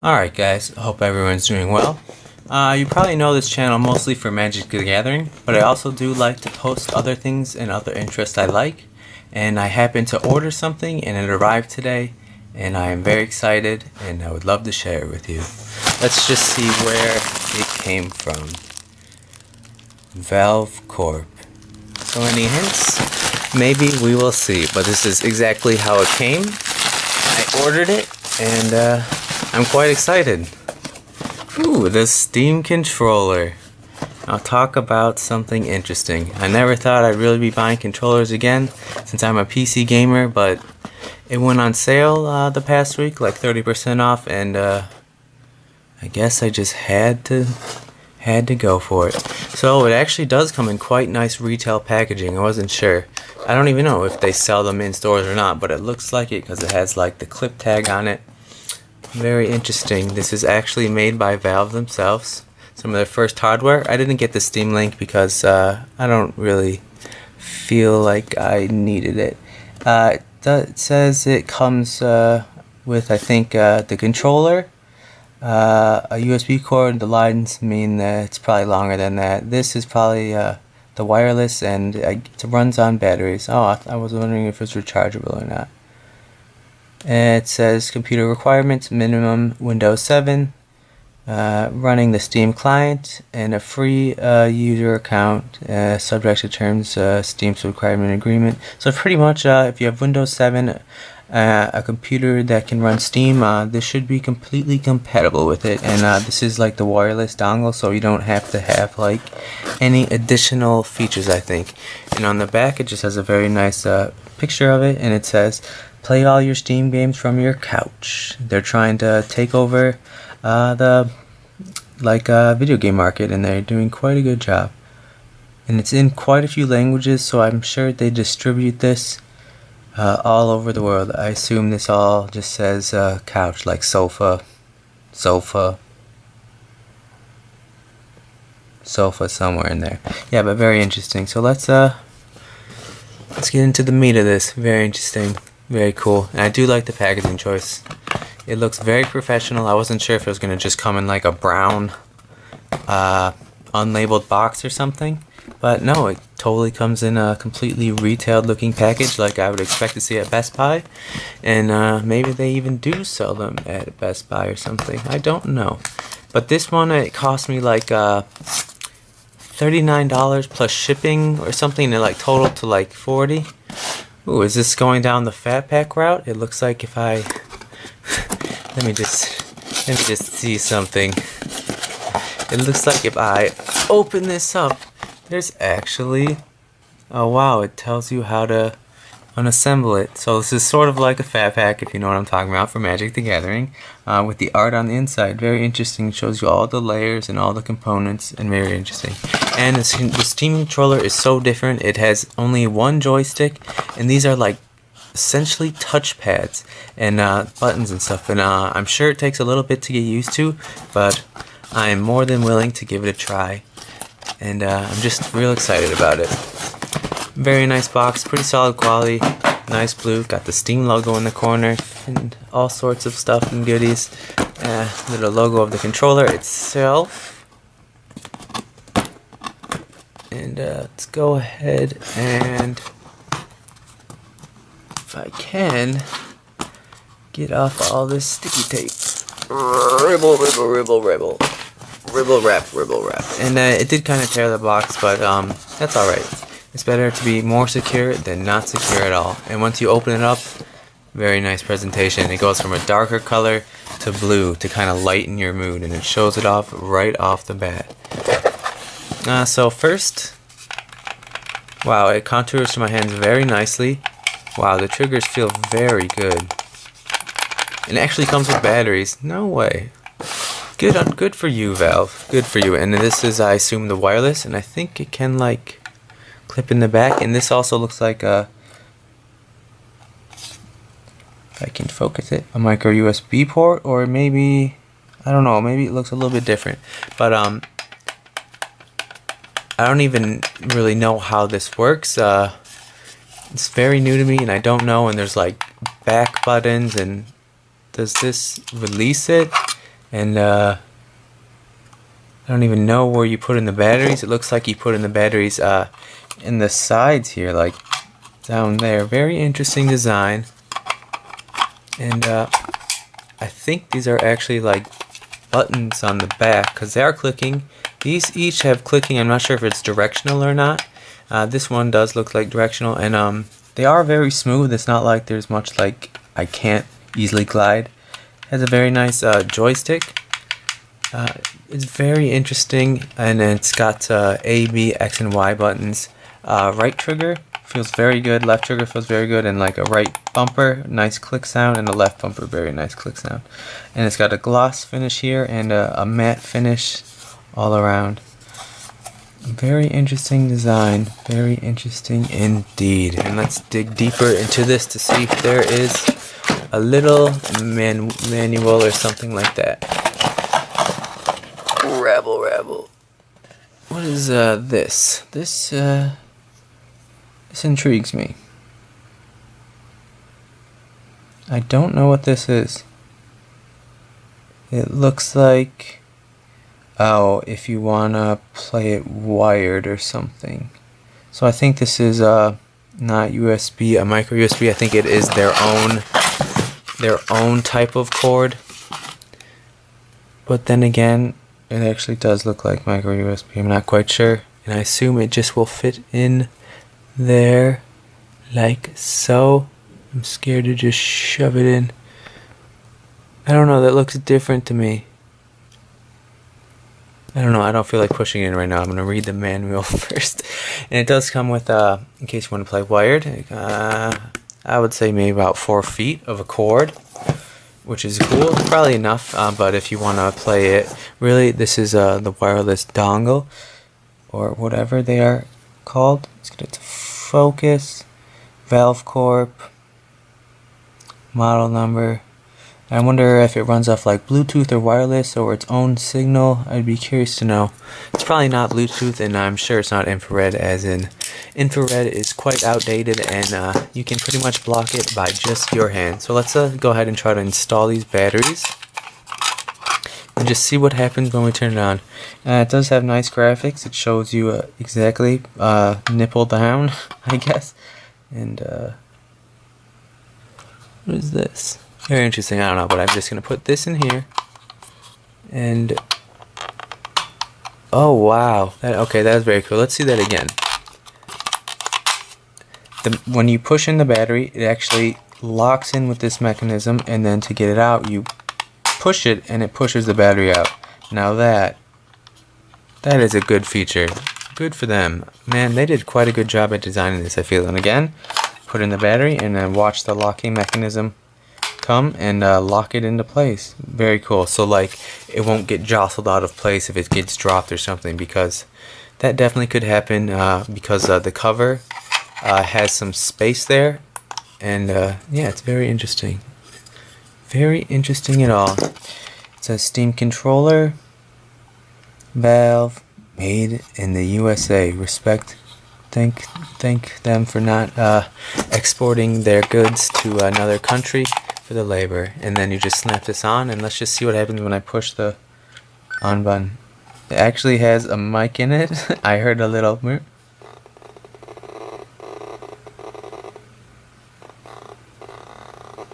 Alright guys, I hope everyone's doing well. Uh, you probably know this channel mostly for Magic the Gathering, but I also do like to post other things and other interests I like. And I happened to order something and it arrived today, and I am very excited and I would love to share it with you. Let's just see where it came from. Valve Corp. So any hints? Maybe we will see, but this is exactly how it came. I ordered it and uh, I'm quite excited. Ooh, the Steam controller. I'll talk about something interesting. I never thought I'd really be buying controllers again since I'm a PC gamer, but it went on sale uh, the past week, like 30% off, and uh, I guess I just had to had to go for it. So it actually does come in quite nice retail packaging. I wasn't sure. I don't even know if they sell them in stores or not, but it looks like it because it has like the clip tag on it. Very interesting. This is actually made by Valve themselves. Some of their first hardware. I didn't get the Steam link because uh, I don't really feel like I needed it. Uh, it says it comes uh, with, I think, uh, the controller, uh, a USB cord. The lines mean that it's probably longer than that. This is probably uh, the wireless and it runs on batteries. Oh, I was wondering if it's rechargeable or not. It says computer requirements minimum Windows 7, uh, running the Steam client, and a free uh, user account uh, subject to terms uh, Steam's requirement agreement. So pretty much, uh, if you have Windows 7, uh, a computer that can run Steam, this should be completely compatible with it. And this is like the wireless dongle, so you don't have to have like any additional features, I think. And on the back, it just has a very nice picture of it, and it says play all your Steam games from your couch. They're trying to take over uh, the like uh, video game market, and they're doing quite a good job. And it's in quite a few languages, so I'm sure they distribute this uh, all over the world. I assume this all just says uh, couch, like sofa, sofa, sofa somewhere in there. Yeah, but very interesting. So let's uh, let's get into the meat of this. Very interesting. Very cool. And I do like the packaging choice. It looks very professional. I wasn't sure if it was going to just come in like a brown uh, unlabeled box or something. But no, it totally comes in a completely retailed looking package like I would expect to see at Best Buy. And uh, maybe they even do sell them at Best Buy or something. I don't know. But this one, it cost me like uh, $39 plus shipping or something. It like totaled to like 40 Ooh, is this going down the fat pack route? It looks like if I let me just let me just see something. It looks like if I open this up, there's actually oh wow, it tells you how to unassemble it. So this is sort of like a fat pack, if you know what I'm talking about, for Magic the Gathering, uh, with the art on the inside. Very interesting. It shows you all the layers and all the components, and very interesting. And the Steam controller is so different. It has only one joystick, and these are like essentially touch pads and uh, buttons and stuff. And uh, I'm sure it takes a little bit to get used to, but I am more than willing to give it a try. And uh, I'm just real excited about it. Very nice box, pretty solid quality, nice blue, got the Steam logo in the corner, and all sorts of stuff and goodies. Uh, little logo of the controller itself. And uh, let's go ahead and, if I can, get off all this sticky tape. Ribble, ribble, ribble, ribble. Ribble wrap, ribble wrap. And uh, it did kind of tear the box, but um, that's alright. It's better to be more secure than not secure at all. And once you open it up, very nice presentation. It goes from a darker color to blue to kind of lighten your mood and it shows it off right off the bat. Uh, so first, wow, it contours to my hands very nicely. Wow, the triggers feel very good. It actually comes with batteries. No way. Good, on, good for you, Valve. Good for you. And this is, I assume, the wireless, and I think it can like clip in the back and this also looks like a if I can focus it a micro USB port or maybe I don't know maybe it looks a little bit different. But um I don't even really know how this works. Uh, it's very new to me and I don't know and there's like back buttons and does this release it? And uh, I don't even know where you put in the batteries. It looks like you put in the batteries uh, in the sides here, like down there. Very interesting design. And uh, I think these are actually like buttons on the back because they are clicking. These each have clicking. I'm not sure if it's directional or not. Uh, this one does look like directional and um, they are very smooth. It's not like there's much like I can't easily glide. It has a very nice uh, joystick. Uh, it's very interesting and it's got uh, A, B, X, and Y buttons. Uh, right trigger feels very good, left trigger feels very good, and like a right bumper, nice click sound, and a left bumper, very nice click sound. And it's got a gloss finish here and a, a matte finish all around. Very interesting design, very interesting indeed. And let's dig deeper into this to see if there is a little man manual or something like that. Rabble, rabble. What is uh, this? This uh, this intrigues me. I don't know what this is. It looks like oh, if you wanna play it wired or something. So I think this is uh not USB, a micro USB. I think it is their own their own type of cord. But then again, it actually does look like micro USB. I'm not quite sure. And I assume it just will fit in there like so. I'm scared to just shove it in. I don't know, that looks different to me. I don't know, I don't feel like pushing it in right now. I'm going to read the manual first. And it does come with, uh, in case you want to play wired, uh, I would say maybe about four feet of a cord which is cool. Probably enough, uh, but if you want to play it, really, this is uh, the wireless dongle, or whatever they are called. Let's get it to focus. Valve Corp. Model number. I wonder if it runs off like Bluetooth or wireless or its own signal. I'd be curious to know. It's probably not Bluetooth, and I'm sure it's not infrared, as in infrared is quite outdated, and uh, you can pretty much block it by just your hand. So let's uh, go ahead and try to install these batteries and just see what happens when we turn it on. Uh, it does have nice graphics. It shows you uh, exactly uh, nipple down, I guess. And uh, what is this? Very interesting. I don't know, but I'm just gonna put this in here. And oh wow, that okay, that was very cool. Let's see that again. The, when you push in the battery, it actually locks in with this mechanism, and then to get it out, you push it, and it pushes the battery out. Now that that is a good feature. Good for them. Man, they did quite a good job at designing this, I feel. And again, put in the battery and then watch the locking mechanism come and uh, lock it into place. Very cool. So like it won't get jostled out of place if it gets dropped or something because that definitely could happen uh, because uh, the cover uh, has some space there and uh, yeah it's very interesting. Very interesting at all. It says Steam controller, Valve, made in the USA. Respect thank thank them for not uh, exporting their goods to another country for the labor and then you just snap this on and let's just see what happens when I push the on button it actually has a mic in it I heard a little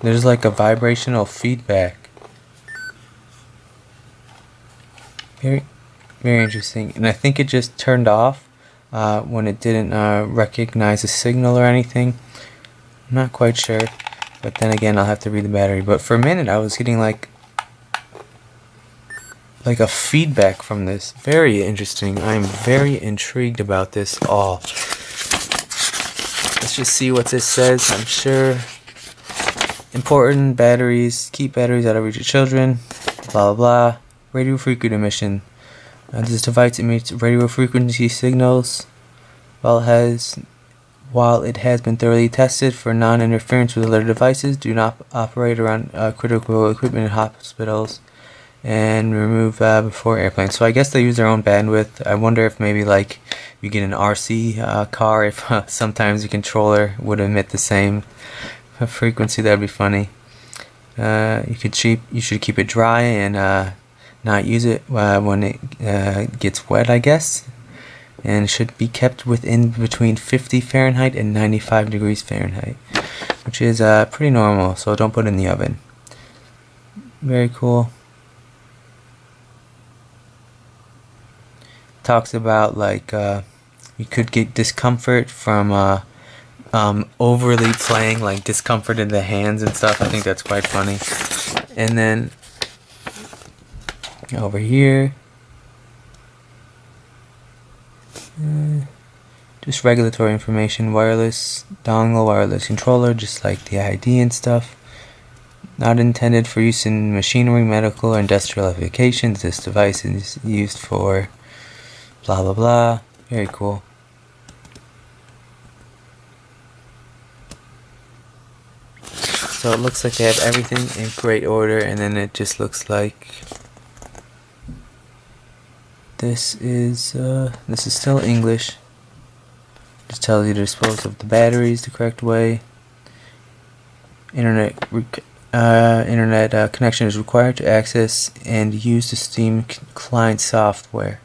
there's like a vibrational feedback very very interesting and I think it just turned off uh, when it didn't uh, recognize a signal or anything I'm not quite sure but then again, I'll have to read the battery. But for a minute, I was getting like like a feedback from this. Very interesting. I'm very intrigued about this all. Let's just see what this says. I'm sure important batteries, keep batteries out of reach of children, blah blah blah. Radio frequency emission. Uh, this device emits radio frequency signals while it has while it has been thoroughly tested for non-interference with other devices, do not operate around uh, critical equipment in hospitals and remove uh, before airplanes. So I guess they use their own bandwidth. I wonder if maybe like you get an RC uh, car, if sometimes the controller would emit the same frequency. That'd be funny. Uh, you could keep you should keep it dry and uh, not use it uh, when it uh, gets wet, I guess. And should be kept within between 50 Fahrenheit and 95 degrees Fahrenheit, which is uh, pretty normal, so don't put it in the oven. Very cool. Talks about like uh, you could get discomfort from um, overly playing, like discomfort in the hands and stuff. I think that's quite funny. And then over here, uh, just regulatory information, wireless dongle, wireless controller, just like the ID and stuff. Not intended for use in machinery, medical, or industrial applications. This device is used for blah blah blah. Very cool. So it looks like they have everything in great order and then it just looks like this is uh, this is still English. Just tells you to dispose of the batteries the correct way. Internet uh, internet uh, connection is required to access and use the Steam client software.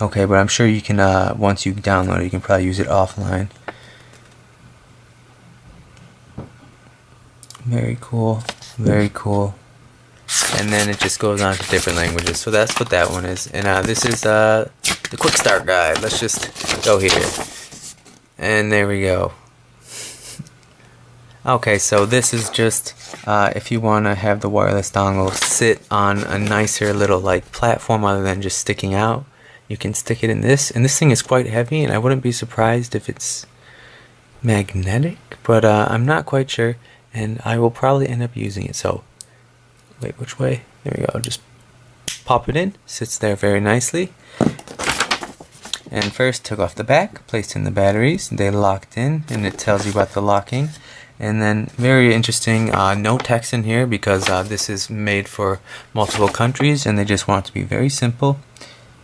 Okay, but I'm sure you can uh, once you download it, you can probably use it offline. Very cool. Very cool. And then it just goes on to different languages. So that's what that one is. And uh, this is uh, the quick start guide. Let's just go here. And there we go. Okay, so this is just uh, if you want to have the wireless dongle sit on a nicer little like platform other than just sticking out. You can stick it in this. And this thing is quite heavy and I wouldn't be surprised if it's magnetic. But uh, I'm not quite sure and I will probably end up using it. So, wait, which way? There we go. Just pop it in. Sits there very nicely. And first, took off the back, placed in the batteries. They locked in, and it tells you about the locking. And then, very interesting, uh, no text in here because uh, this is made for multiple countries, and they just want it to be very simple.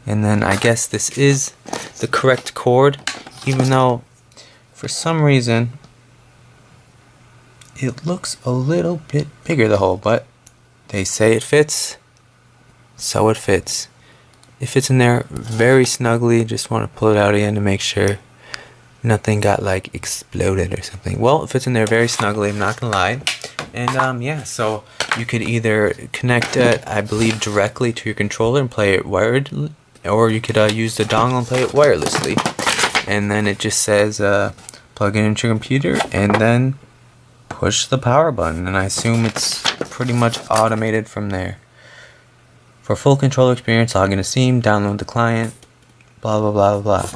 And then, I guess this is the correct cord, even though for some reason it looks a little bit bigger the hole, but they say it fits, so it fits. It fits in there very snugly, just want to pull it out again to make sure nothing got like exploded or something. Well, it fits in there very snugly, I'm not gonna lie. And um, yeah, so you could either connect it, I believe, directly to your controller and play it wired, or you could uh, use the dongle and play it wirelessly. And then it just says uh, plug it into your computer, and then push the power button and I assume it's pretty much automated from there. For full controller experience, log into Steam, download the client, blah blah blah blah.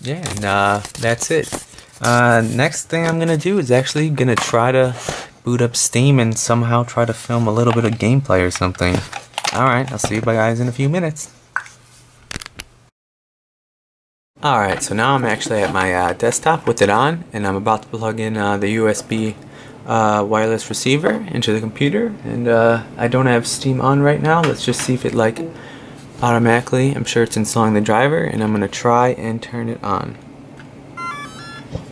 Yeah, and uh, that's it. Uh, next thing I'm gonna do is actually gonna try to boot up Steam and somehow try to film a little bit of gameplay or something. Alright, I'll see you guys in a few minutes. Alright, so now I'm actually at my uh, desktop with it on and I'm about to plug in uh, the USB uh, wireless receiver into the computer and uh, I don't have Steam on right now. Let's just see if it like automatically, I'm sure it's installing the driver and I'm going to try and turn it on.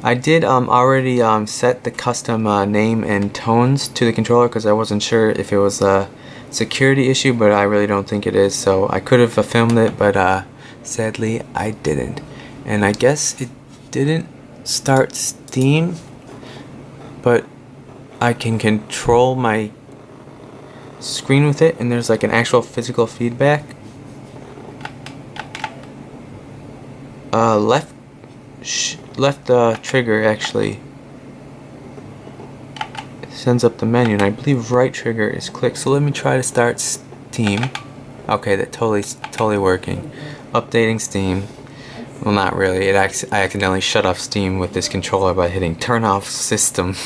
I did um, already um, set the custom uh, name and tones to the controller because I wasn't sure if it was a security issue but I really don't think it is so I could have filmed it but uh, sadly I didn't and I guess it didn't start Steam but I can control my screen with it and there's like an actual physical feedback. Uh, left left uh, trigger actually. Sends up the menu and I believe right trigger is click. So let me try to start Steam. Okay that totally totally working. Updating Steam well, not really. It ac I accidentally shut off Steam with this controller by hitting turn off system.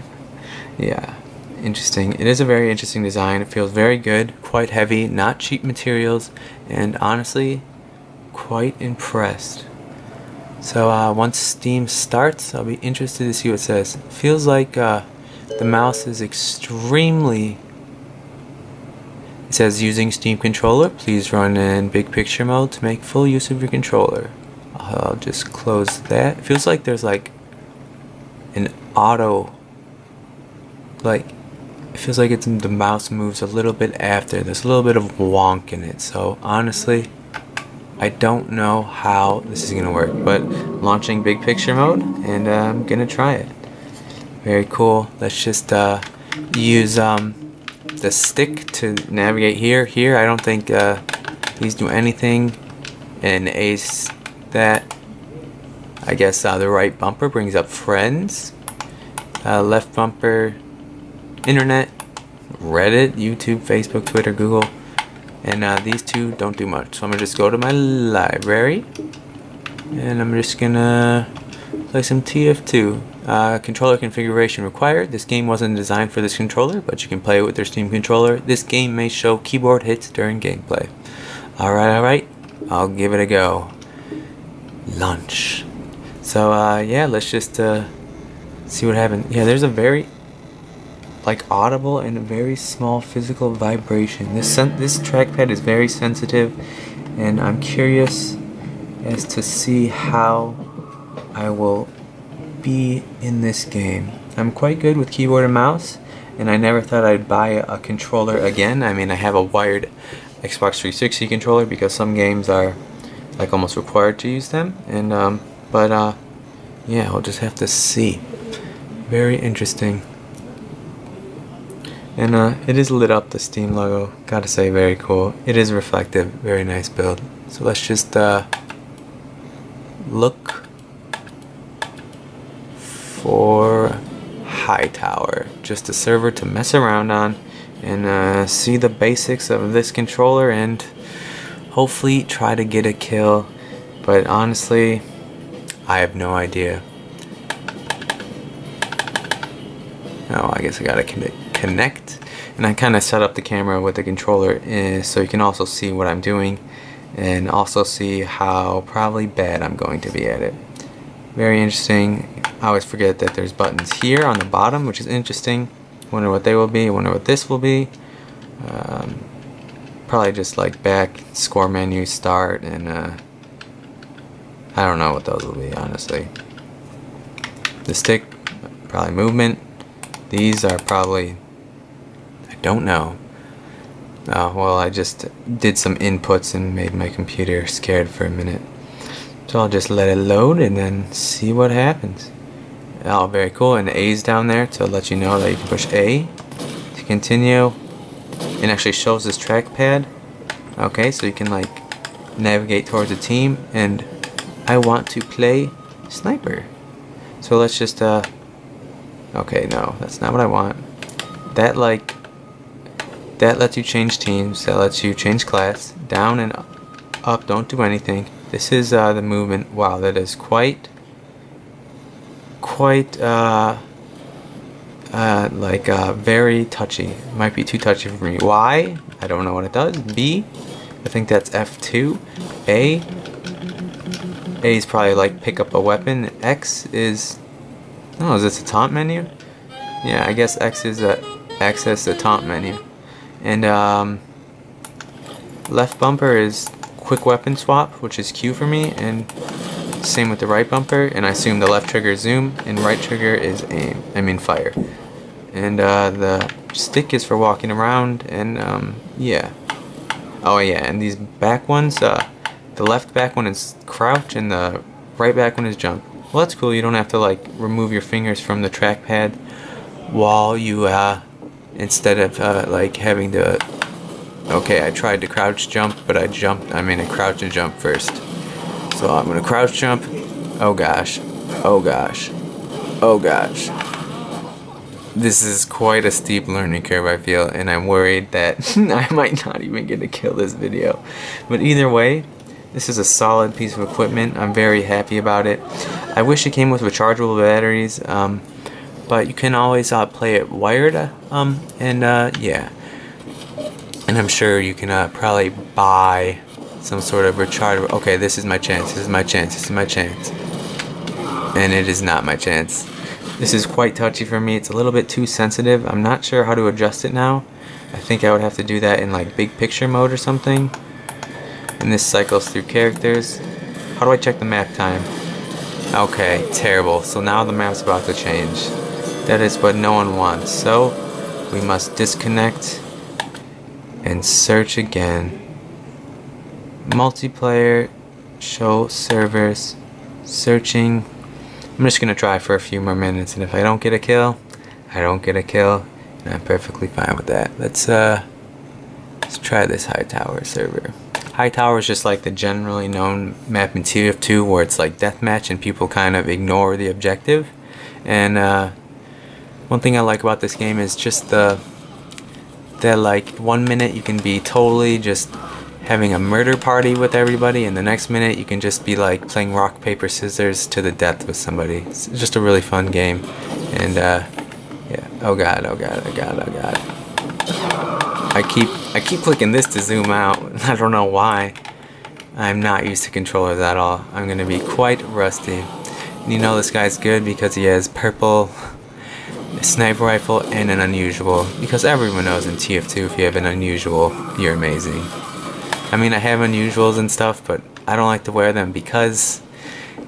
yeah, interesting. It is a very interesting design. It feels very good, quite heavy, not cheap materials, and honestly, quite impressed. So uh, once Steam starts, I'll be interested to see what it says. Feels like uh, the mouse is extremely it says using Steam controller, please run in big picture mode to make full use of your controller. I'll just close that. It feels like there's like an auto, like it feels like it's the mouse moves a little bit after. There's a little bit of wonk in it. So honestly, I don't know how this is gonna work, but launching big picture mode and uh, I'm gonna try it. Very cool. Let's just uh, use um, the stick to navigate here. Here, I don't think uh, these do anything. And ace that. I guess uh, the right bumper brings up friends. Uh, left bumper, internet, Reddit, YouTube, Facebook, Twitter, Google. And uh, these two don't do much. So I'm going to just go to my library. And I'm just going to play some TF2. Uh, controller configuration required. This game wasn't designed for this controller, but you can play it with your Steam controller. This game may show keyboard hits during gameplay. Alright, alright. I'll give it a go. Lunch. So, uh, yeah, let's just uh, see what happens. Yeah, there's a very like audible and a very small physical vibration. This this trackpad is very sensitive, and I'm curious as to see how I will be in this game. I'm quite good with keyboard and mouse, and I never thought I'd buy a controller again. I mean, I have a wired Xbox 360 controller because some games are like almost required to use them, and um, but uh, yeah, we'll just have to see. Very interesting. And uh, it is lit up, the Steam logo. Gotta say, very cool. It is reflective, very nice build. So let's just uh, look for Hightower. Just a server to mess around on and uh, see the basics of this controller and hopefully try to get a kill. But honestly, I have no idea. Oh, I guess I gotta connect. And I kind of set up the camera with the controller uh, so you can also see what I'm doing and also see how probably bad I'm going to be at it. Very interesting. I always forget that there's buttons here on the bottom, which is interesting. Wonder what they will be. Wonder what this will be. Um, probably just like back, score menu, start, and uh, I don't know what those will be, honestly. The stick, probably movement. These are probably, I don't know. Oh, well, I just did some inputs and made my computer scared for a minute. So I'll just let it load and then see what happens. Oh, very cool. And the A's down there to let you know that you can push A to continue. It actually shows this trackpad. Okay, so you can like navigate towards a team and I want to play sniper. So let's just uh Okay, no, that's not what I want. That like that lets you change teams, that lets you change class, down and up, don't do anything. This is uh, the movement. Wow, that is quite quite uh, uh, like uh, very touchy. Might be too touchy for me. Y, I don't know what it does. B, I think that's F2. A, A is probably like pick up a weapon. X is, oh, is this a taunt menu? Yeah, I guess X is a access the taunt menu. And um, left bumper is quick weapon swap, which is Q for me, and same with the right bumper, and I assume the left trigger is zoom, and right trigger is aim, I mean fire. And uh, the stick is for walking around, and um, yeah. Oh yeah, and these back ones, uh, the left back one is crouch, and the right back one is jump. Well, that's cool, you don't have to like remove your fingers from the trackpad while you, uh, instead of uh, like having to, okay, I tried to crouch jump, but I jumped, I mean I crouch and jump first. So I'm gonna crouch jump. Oh gosh. Oh gosh. Oh gosh. This is quite a steep learning curve I feel and I'm worried that I might not even get to kill this video. But either way, this is a solid piece of equipment. I'm very happy about it. I wish it came with rechargeable batteries, um, but you can always uh, play it wired, um, and uh, yeah. And I'm sure you can uh, probably buy some sort of rechargeable. Okay, this is my chance. This is my chance. This is my chance. And it is not my chance. This is quite touchy for me. It's a little bit too sensitive. I'm not sure how to adjust it now. I think I would have to do that in like big picture mode or something. And this cycles through characters. How do I check the map time? Okay, terrible. So now the map's about to change. That is what no one wants. So we must disconnect and search again. Multiplayer, show servers, searching. I'm just gonna try for a few more minutes, and if I don't get a kill, I don't get a kill, and I'm perfectly fine with that. Let's uh, let's try this Hightower server. Hightower is just like the generally known map in TF2 where it's like deathmatch and people kind of ignore the objective. And uh, one thing I like about this game is just the that like one minute you can be totally just having a murder party with everybody and the next minute you can just be like playing rock paper scissors to the death with somebody. It's just a really fun game and uh yeah. Oh god oh god oh god oh god. I keep i keep clicking this to zoom out. I don't know why. I'm not used to controllers at all. I'm gonna be quite rusty. And you know this guy's good because he has purple sniper rifle and an unusual because everyone knows in TF2 if you have an unusual you're amazing I mean I have unusuals and stuff but I don't like to wear them because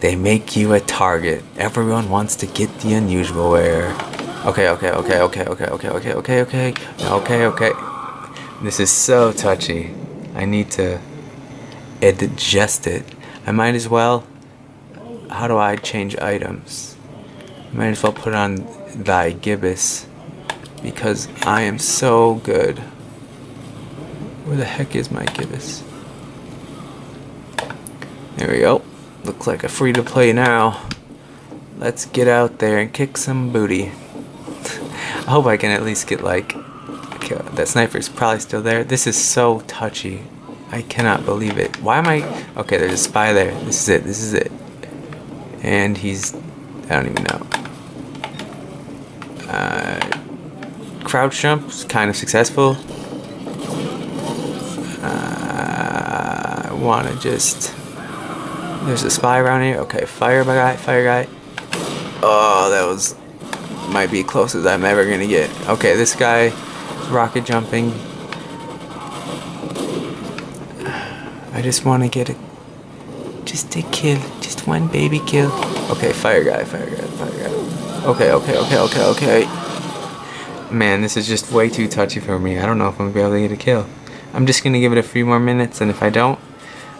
they make you a target. Everyone wants to get the unusual wear. Okay okay okay okay okay okay okay okay okay. Okay okay. This is so touchy. I need to adjust it. I might as well how do I change items? Might as well put on thy Gibus because I am so good. Where the heck is my Gibus? There we go. Looks like a free to play now. Let's get out there and kick some booty. I hope I can at least get like okay, that sniper's probably still there. This is so touchy. I cannot believe it. Why am I okay, there's a spy there. This is it, this is it. And he's I don't even know. Uh, crouch jump's kind of successful. Uh, I want to just. There's a spy around here. Okay, fire guy, fire guy. Oh, that was might be close as I'm ever gonna get. Okay, this guy rocket jumping. I just want to get a just a kill, just one baby kill. Okay, fire guy, fire guy, fire guy. Okay, okay, okay, okay, okay. Man, this is just way too touchy for me. I don't know if I'm gonna be able to get a kill. I'm just gonna give it a few more minutes, and if I don't,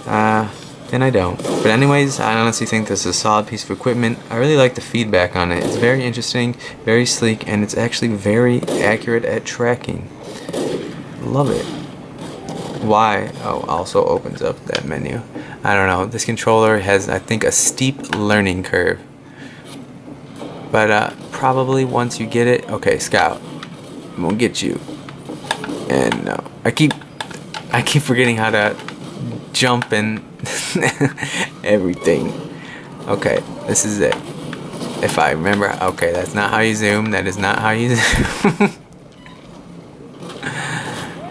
uh, then I don't. But anyways, I honestly think this is a solid piece of equipment. I really like the feedback on it. It's very interesting, very sleek, and it's actually very accurate at tracking. Love it. Why? Oh, also opens up that menu. I don't know. This controller has, I think, a steep learning curve. But uh, probably once you get it, okay, Scout, I'm gonna get you. And no, uh, I keep, I keep forgetting how to jump and everything. Okay, this is it. If I remember, okay, that's not how you zoom. That is not how you zoom.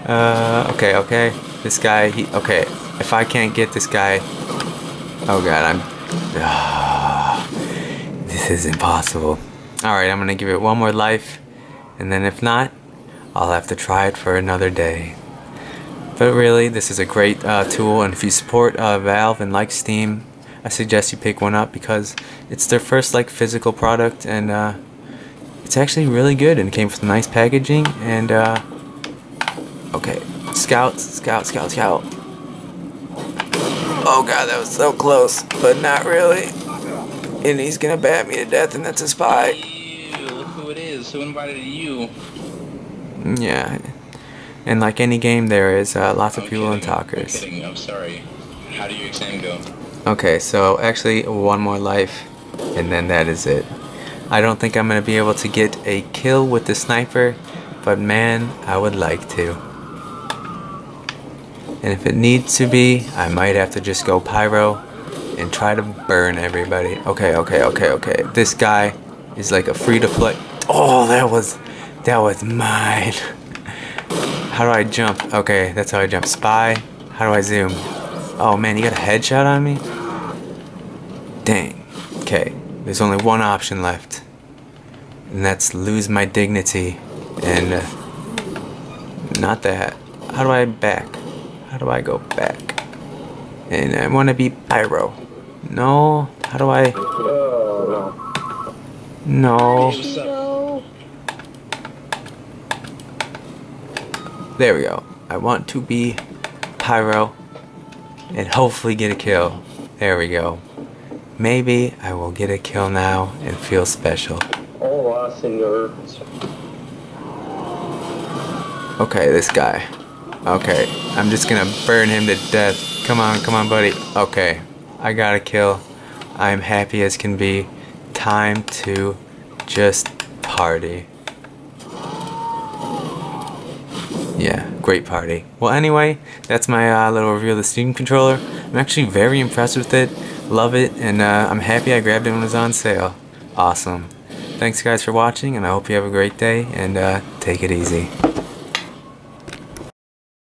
uh, okay, okay. This guy, he, okay. If I can't get this guy, oh god, I'm. This is impossible. Alright, I'm gonna give it one more life, and then if not, I'll have to try it for another day. But really, this is a great uh, tool, and if you support uh, Valve and like Steam, I suggest you pick one up because it's their first like physical product, and uh, it's actually really good and came with nice packaging. And uh, okay, Scout, Scout, Scout, Scout. Oh god, that was so close, but not really and he's gonna bat me to death, and that's a spy. Ew, look who it is. Who invited you? Yeah, and like any game, there is uh, lots of people and talkers. I'm. I'm sorry. How do exam go? Okay, so actually, one more life, and then that is it. I don't think I'm gonna be able to get a kill with the sniper, but man, I would like to. And if it needs to be, I might have to just go pyro and try to burn everybody. Okay, okay, okay, okay. This guy is like a free to play. Oh, that was, that was mine. How do I jump? Okay, that's how I jump. Spy. How do I zoom? Oh man, you got a headshot on me? Dang. Okay, there's only one option left. And that's lose my dignity. And, uh, not that. How do I back? How do I go back? And I want to be pyro. No. How do I? No. There we go. I want to be Pyro and hopefully get a kill. There we go. Maybe I will get a kill now and feel special. Okay, this guy. Okay, I'm just gonna burn him to death. Come on, come on, buddy. Okay, I got a kill. I'm happy as can be. Time to just party. Yeah, great party. Well, anyway, that's my uh, little review of the Steam controller. I'm actually very impressed with it. Love it, and uh, I'm happy I grabbed it when it was on sale. Awesome. Thanks, guys, for watching, and I hope you have a great day, and uh, take it easy.